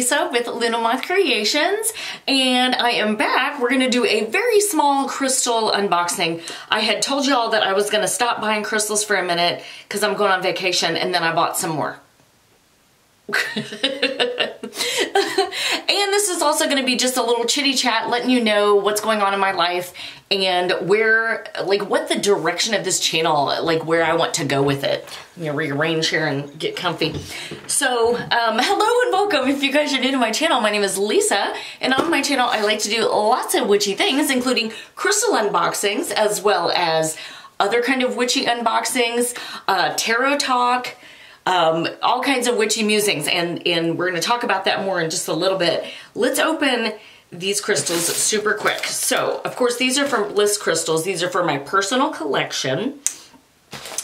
Lisa with Luna Moth Creations and I am back. We're going to do a very small crystal unboxing. I had told y'all that I was going to stop buying crystals for a minute because I'm going on vacation and then I bought some more. and this is also going to be just a little chitty chat letting you know what's going on in my life and where like what the direction of this channel like where I want to go with it. You know rearrange here and get comfy. So um, hello and welcome if you guys are new to my channel. My name is Lisa and on my channel I like to do lots of witchy things including crystal unboxings as well as other kind of witchy unboxings uh, tarot talk um, all kinds of witchy musings, and, and we're going to talk about that more in just a little bit. Let's open these crystals super quick. So, of course, these are from Bliss Crystals. These are for my personal collection.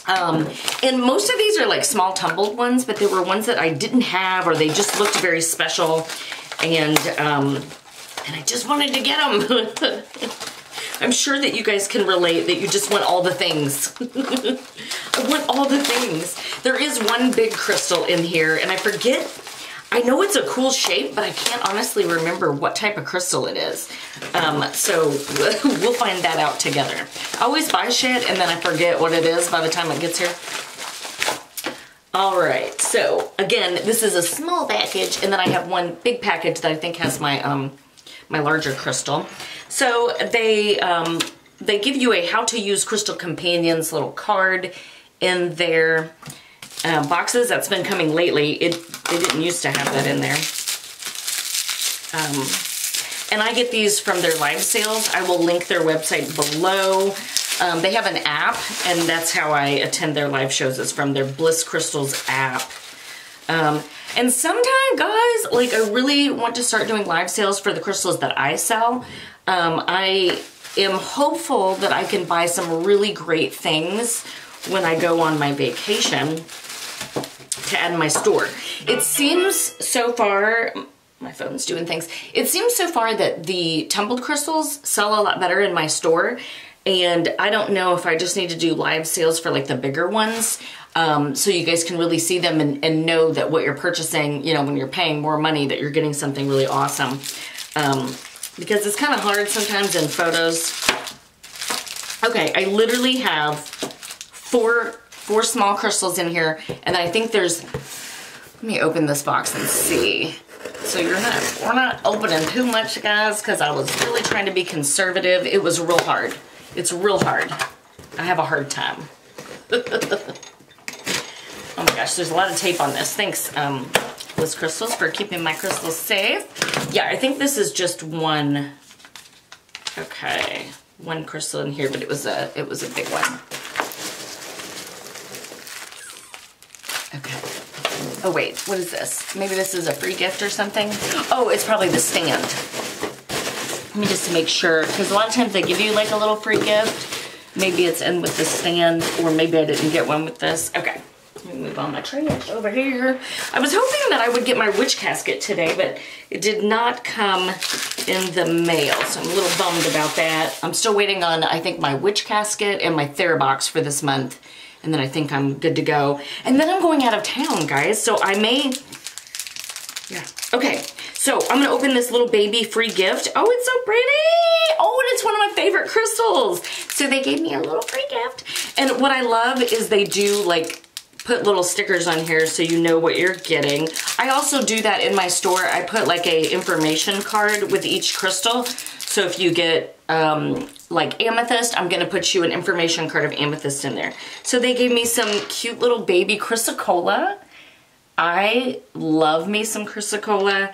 Um, and most of these are like small tumbled ones, but there were ones that I didn't have or they just looked very special. And, um, and I just wanted to get them. I'm sure that you guys can relate that you just want all the things. All the things. There is one big crystal in here and I forget, I know it's a cool shape, but I can't honestly remember what type of crystal it is. Um, so we'll find that out together. I always buy shit and then I forget what it is by the time it gets here. All right, so again, this is a small package and then I have one big package that I think has my, um, my larger crystal. So they, um, they give you a how to use crystal companions little card in their uh, boxes. That's been coming lately. It They didn't used to have that in there. Um, and I get these from their live sales. I will link their website below. Um, they have an app, and that's how I attend their live shows. It's from their Bliss Crystals app. Um, and sometimes, guys, like I really want to start doing live sales for the crystals that I sell. Um, I am hopeful that I can buy some really great things when I go on my vacation to add in my store. It seems so far, my phone's doing things. It seems so far that the tumbled crystals sell a lot better in my store. And I don't know if I just need to do live sales for like the bigger ones. Um, so you guys can really see them and, and, know that what you're purchasing, you know, when you're paying more money, that you're getting something really awesome. Um, because it's kind of hard sometimes in photos. Okay, I literally have four, four small crystals in here, and I think there's, let me open this box and see. So you're not, we're not opening too much, guys, because I was really trying to be conservative. It was real hard. It's real hard. I have a hard time. oh my gosh, there's a lot of tape on this. Thanks, um, Bliss Crystals for keeping my crystals safe. Yeah, I think this is just one, okay, one crystal in here, but it was a, it was a big one. Okay. Oh wait, what is this? Maybe this is a free gift or something? Oh, it's probably the stand. Let me just make sure, because a lot of times they give you like a little free gift. Maybe it's in with the stand, or maybe I didn't get one with this. Okay. Let me move all my trash over here. I was hoping that I would get my witch casket today, but it did not come in the mail, so I'm a little bummed about that. I'm still waiting on, I think, my witch casket and my TheraBox for this month, and then I think I'm good to go. And then I'm going out of town, guys, so I may... Yeah, okay. So I'm gonna open this little baby free gift. Oh, it's so pretty. Oh, and it's one of my favorite crystals. So they gave me a little free gift. And what I love is they do like put little stickers on here so you know what you're getting. I also do that in my store. I put like a information card with each crystal. So if you get um, like amethyst, I'm gonna put you an information card of amethyst in there. So they gave me some cute little baby chrysocolla. I love me some chrysocolla.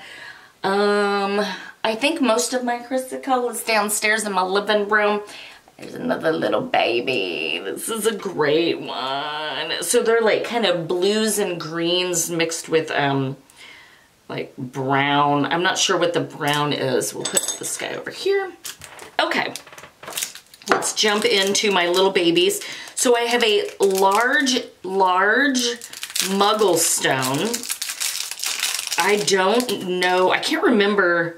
Um, I think most of my chrysocolla is downstairs in my living room. There's another little baby. This is a great one. So they're like kind of blues and greens mixed with um like brown. I'm not sure what the brown is. We'll put this guy over here. Okay, let's jump into my little babies. So I have a large, large muggle stone. I don't know, I can't remember.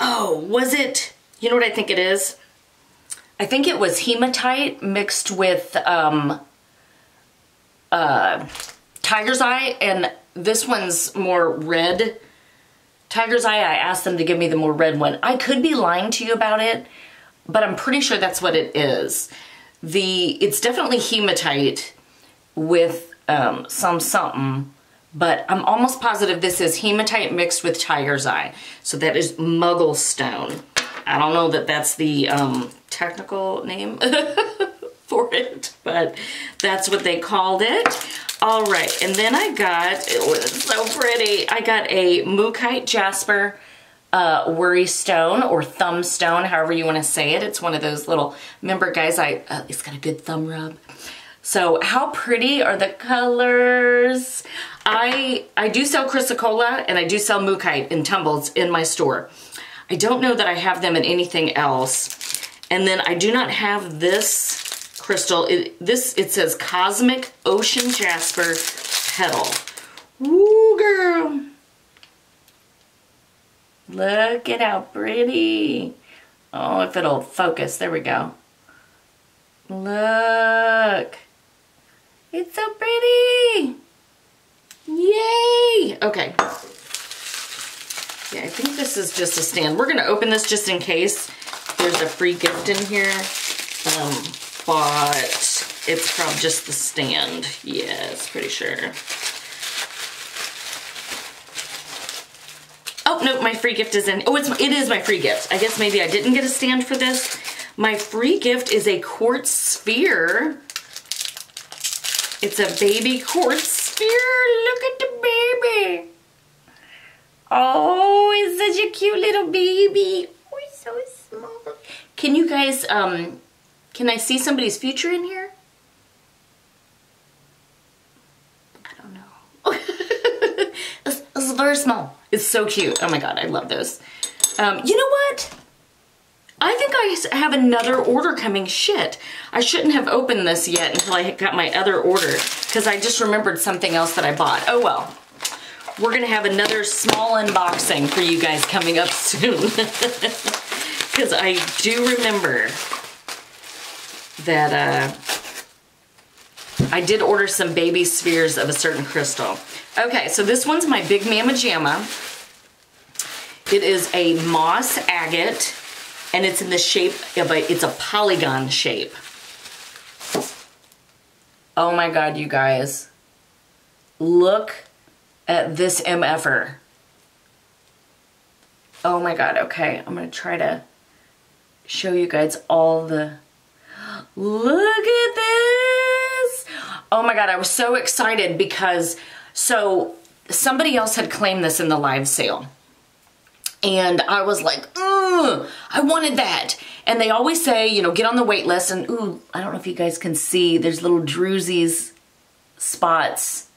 Oh, was it, you know what I think it is? I think it was hematite mixed with um, uh, tiger's eye, and this one's more red. Tiger's Eye, I asked them to give me the more red one. I could be lying to you about it, but I'm pretty sure that's what it is. The It's definitely hematite with um, some something, but I'm almost positive this is hematite mixed with tiger's eye. So that is muggle stone. I don't know that that's the um, technical name for it, but that's what they called it. All right, and then I got, it was so pretty, I got a Mookaite Jasper uh, worry stone or thumb stone, however you want to say it. It's one of those little, remember guys, I uh, it's got a good thumb rub. So how pretty are the colors? I I do sell chrysocolla and I do sell Mookaite in tumbles in my store. I don't know that I have them in anything else. And then I do not have this crystal. It, this, it says Cosmic Ocean Jasper Petal. Woo, girl. Look at how pretty. Oh, if it'll focus. There we go. Look. It's so pretty. Yay. Okay. Yeah, I think this is just a stand. We're going to open this just in case there's a free gift in here. Um, but it's from just the stand. Yes, pretty sure. Oh, no, my free gift is in. Oh, it's, it is my free gift. I guess maybe I didn't get a stand for this. My free gift is a quartz sphere. It's a baby quartz sphere. Look at the baby. Oh, it's such a cute little baby. Oh, he's so small. Can you guys, um, can I see somebody's future in here? I don't know. it's, it's very small. It's so cute. Oh my god, I love those. Um, you know what? I think I have another order coming. Shit. I shouldn't have opened this yet until I got my other order because I just remembered something else that I bought. Oh well. We're going to have another small unboxing for you guys coming up soon. Because I do remember that uh, I did order some baby spheres of a certain crystal. Okay, so this one's my Big Mama Jamma. It is a moss agate, and it's in the shape of a, it's a polygon shape. Oh my God, you guys. Look at this MFer. Oh my God, okay. I'm gonna try to show you guys all the, look at this. Oh my God, I was so excited because, so somebody else had claimed this in the live sale. And I was like, ooh, I wanted that. And they always say, you know, get on the wait list. And ooh, I don't know if you guys can see, there's little druzies spots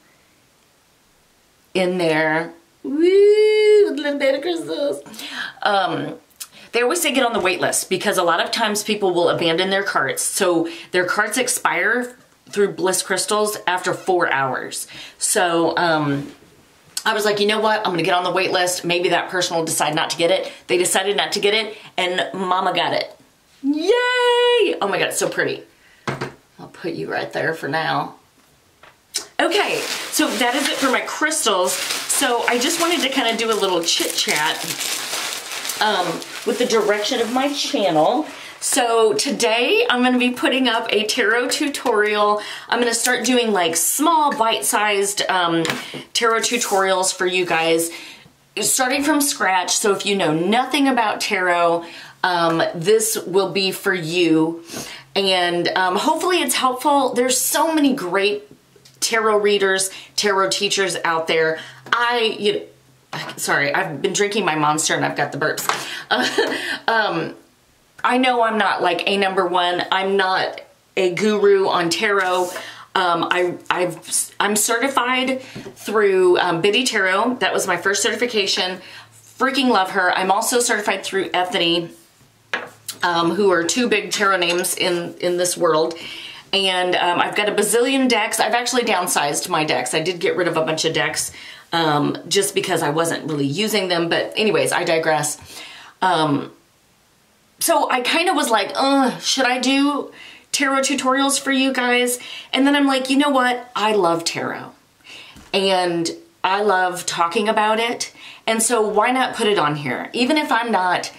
in there. Woo, little bit of crystals. Um, they always say get on the wait list because a lot of times people will abandon their carts. So their carts expire through Bliss Crystals after four hours. So um, I was like, you know what? I'm gonna get on the wait list. Maybe that person will decide not to get it. They decided not to get it and mama got it. Yay! Oh my God, it's so pretty. I'll put you right there for now. Okay, so that is it for my crystals. So I just wanted to kind of do a little chit chat um, with the direction of my channel. So today I'm going to be putting up a tarot tutorial. I'm going to start doing like small bite-sized um, tarot tutorials for you guys starting from scratch. So if you know nothing about tarot, um, this will be for you. And um, hopefully it's helpful. There's so many great tarot readers, tarot teachers out there. I, you know, sorry, I've been drinking my monster and I've got the burps. Uh, um, I know I'm not like a number one. I'm not a guru on tarot. Um, I, I've, I'm certified through um, Biddy Tarot. That was my first certification. Freaking love her. I'm also certified through Ethony, um, who are two big tarot names in, in this world. And um, I've got a bazillion decks. I've actually downsized my decks. I did get rid of a bunch of decks um, just because I wasn't really using them. But anyways, I digress. Um, so I kind of was like, uh, should I do tarot tutorials for you guys? And then I'm like, you know what? I love tarot. And I love talking about it. And so why not put it on here? Even if I'm not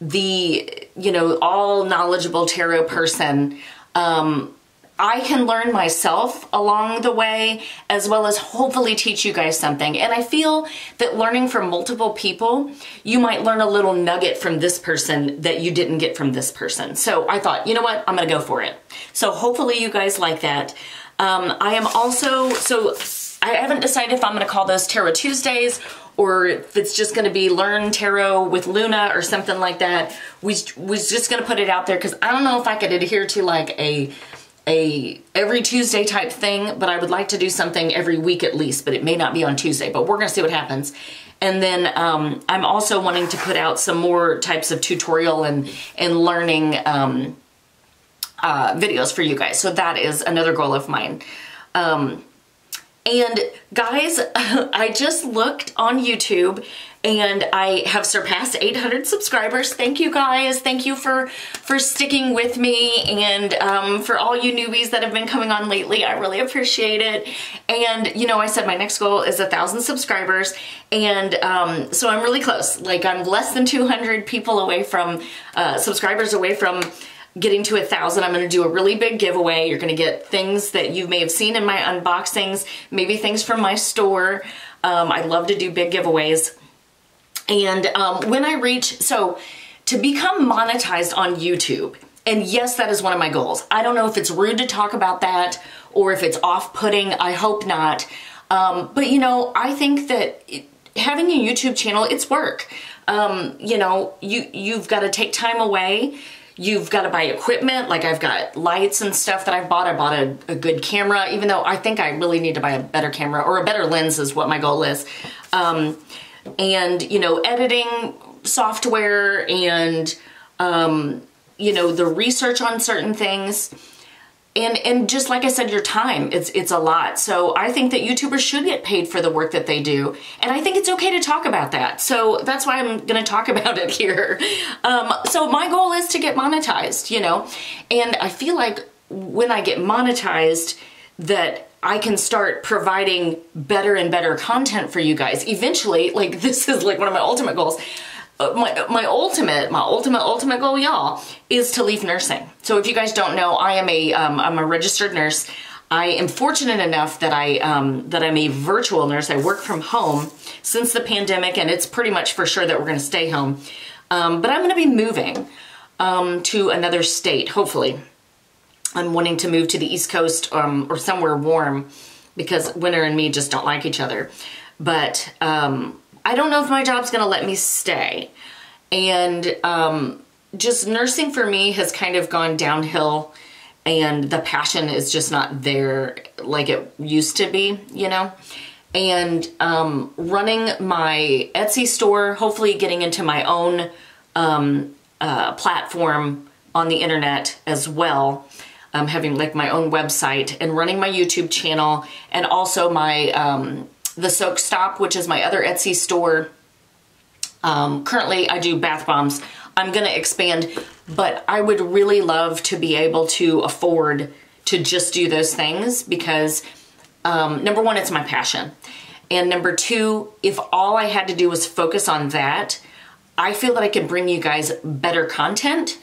the, you know, all knowledgeable tarot person, um, I can learn myself along the way as well as hopefully teach you guys something. And I feel that learning from multiple people, you might learn a little nugget from this person that you didn't get from this person. So I thought, you know what, I'm gonna go for it. So hopefully you guys like that. Um, I am also, so I haven't decided if I'm gonna call those Tarot Tuesdays or if it's just gonna be Learn Tarot with Luna or something like that. We was just gonna put it out there because I don't know if I could adhere to like a a every Tuesday type thing, but I would like to do something every week at least, but it may not be on Tuesday, but we're gonna see what happens. And then um, I'm also wanting to put out some more types of tutorial and, and learning um, uh, videos for you guys. So that is another goal of mine. Um, and guys, I just looked on YouTube and I have surpassed 800 subscribers. Thank you guys. Thank you for, for sticking with me and um, for all you newbies that have been coming on lately. I really appreciate it. And you know, I said my next goal is a thousand subscribers. And um, so I'm really close. Like I'm less than 200 people away from, uh, subscribers away from getting to a thousand, I'm gonna do a really big giveaway. You're gonna get things that you may have seen in my unboxings, maybe things from my store. Um, I love to do big giveaways. And um, when I reach, so to become monetized on YouTube, and yes, that is one of my goals. I don't know if it's rude to talk about that or if it's off-putting. I hope not. Um, but you know, I think that it, having a YouTube channel, it's work. Um, you know, you, you've got to take time away. You've got to buy equipment. Like I've got lights and stuff that I've bought. I bought a, a, good camera, even though I think I really need to buy a better camera or a better lens is what my goal is. Um, and, you know, editing software and, um, you know, the research on certain things. And, and just like I said, your time, it's, it's a lot. So I think that YouTubers should get paid for the work that they do. And I think it's okay to talk about that. So that's why I'm going to talk about it here. Um, so my goal is to get monetized, you know, and I feel like when I get monetized that I can start providing better and better content for you guys. Eventually, like this is like one of my ultimate goals. Uh, my, my ultimate, my ultimate, ultimate goal, y'all, is to leave nursing. So if you guys don't know, I am a, um, I'm a registered nurse. I am fortunate enough that I, um, that I'm a virtual nurse. I work from home since the pandemic and it's pretty much for sure that we're going to stay home. Um, but I'm going to be moving, um, to another state, hopefully. I'm wanting to move to the East Coast um, or somewhere warm because Winter and me just don't like each other. But um, I don't know if my job's gonna let me stay. And um, just nursing for me has kind of gone downhill and the passion is just not there like it used to be, you know? And um, running my Etsy store, hopefully getting into my own um, uh, platform on the internet as well um, having like my own website and running my YouTube channel and also my um, the Soak Stop, which is my other Etsy store. Um, currently, I do bath bombs. I'm gonna expand, but I would really love to be able to afford to just do those things because um, number one, it's my passion. And number two, if all I had to do was focus on that, I feel that I can bring you guys better content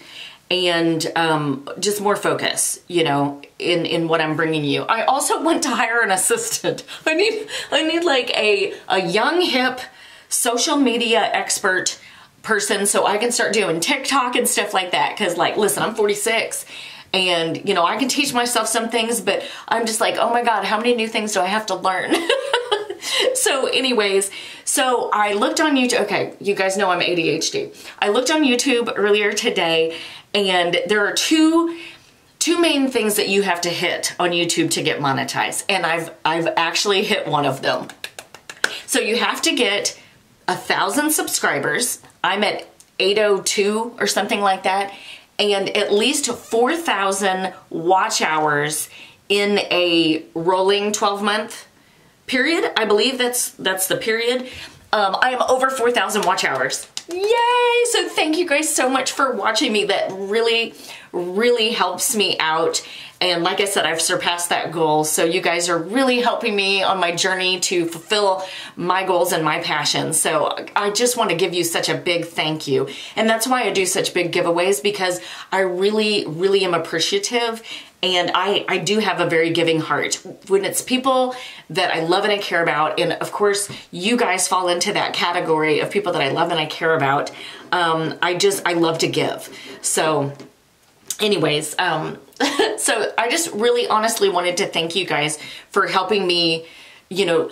and um, just more focus, you know, in, in what I'm bringing you. I also want to hire an assistant. I need, I need like a, a young, hip social media expert person so I can start doing TikTok and stuff like that. Cause like, listen, I'm 46 and you know, I can teach myself some things, but I'm just like, oh my God, how many new things do I have to learn? so anyways, so I looked on YouTube. Okay, you guys know I'm ADHD. I looked on YouTube earlier today and there are two two main things that you have to hit on YouTube to get monetized. And I've I've actually hit one of them. So you have to get a thousand subscribers. I'm at 802 or something like that. And at least 4,000 watch hours in a rolling 12 month period. I believe that's that's the period. Um, I am over 4,000 watch hours. Yay! So thank you guys so much for watching me. That really, really helps me out. And like I said, I've surpassed that goal. So you guys are really helping me on my journey to fulfill my goals and my passions. So I just want to give you such a big thank you. And that's why I do such big giveaways because I really, really am appreciative and I, I do have a very giving heart when it's people that I love and I care about and of course you guys fall into that category of people that I love and I care about um, I just I love to give so anyways um, so I just really honestly wanted to thank you guys for helping me you know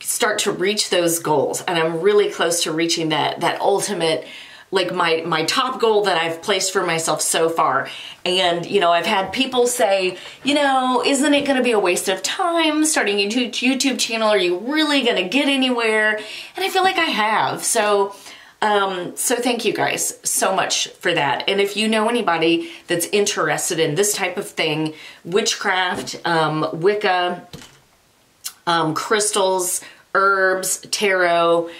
start to reach those goals and I'm really close to reaching that that ultimate like my my top goal that I've placed for myself so far. And you know, I've had people say, you know, isn't it going to be a waste of time starting a YouTube channel? Are you really going to get anywhere? And I feel like I have. So um, so thank you guys so much for that. And if you know anybody that's interested in this type of thing, witchcraft, um, Wicca, um, crystals, herbs, tarot,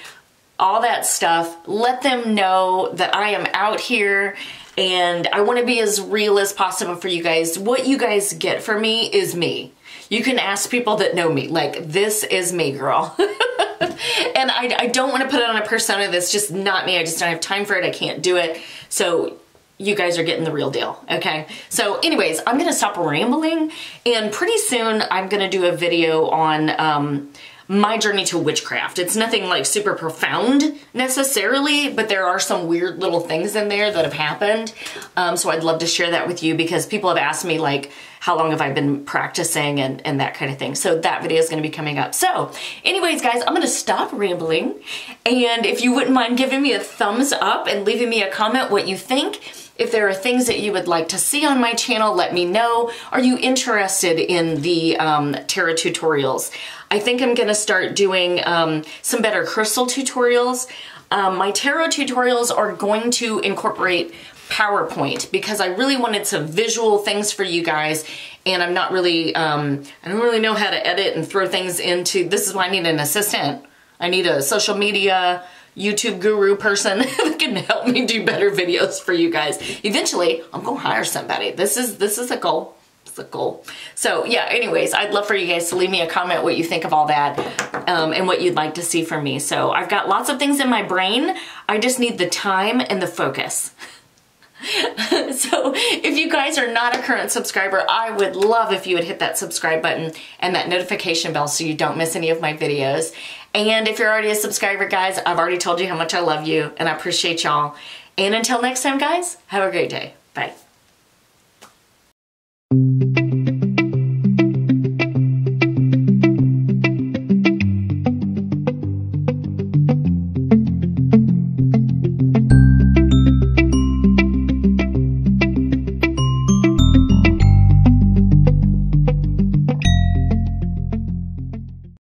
all that stuff. Let them know that I am out here and I want to be as real as possible for you guys. What you guys get from me is me. You can ask people that know me, like, this is me, girl. and I, I don't want to put it on a persona that's just not me. I just don't have time for it. I can't do it. So you guys are getting the real deal, okay? So anyways, I'm going to stop rambling and pretty soon I'm going to do a video on um, my journey to witchcraft. It's nothing like super profound necessarily, but there are some weird little things in there that have happened. Um, so I'd love to share that with you because people have asked me like, how long have I been practicing and, and that kind of thing. So that video is going to be coming up. So anyways, guys, I'm going to stop rambling. And if you wouldn't mind giving me a thumbs up and leaving me a comment what you think, if there are things that you would like to see on my channel, let me know. Are you interested in the um, tarot tutorials? I think I'm gonna start doing um, some better crystal tutorials. Um, my tarot tutorials are going to incorporate PowerPoint because I really wanted some visual things for you guys and I'm not really, um, I don't really know how to edit and throw things into, this is why I need an assistant. I need a social media YouTube guru person that can help me do better videos for you guys. Eventually, I'm gonna hire somebody. This is this is a goal. A goal. So yeah, anyways, I'd love for you guys to leave me a comment what you think of all that um, and what you'd like to see from me. So I've got lots of things in my brain. I just need the time and the focus. so if you guys are not a current subscriber, I would love if you would hit that subscribe button and that notification bell so you don't miss any of my videos. And if you're already a subscriber, guys, I've already told you how much I love you and I appreciate y'all. And until next time, guys, have a great day. Bye.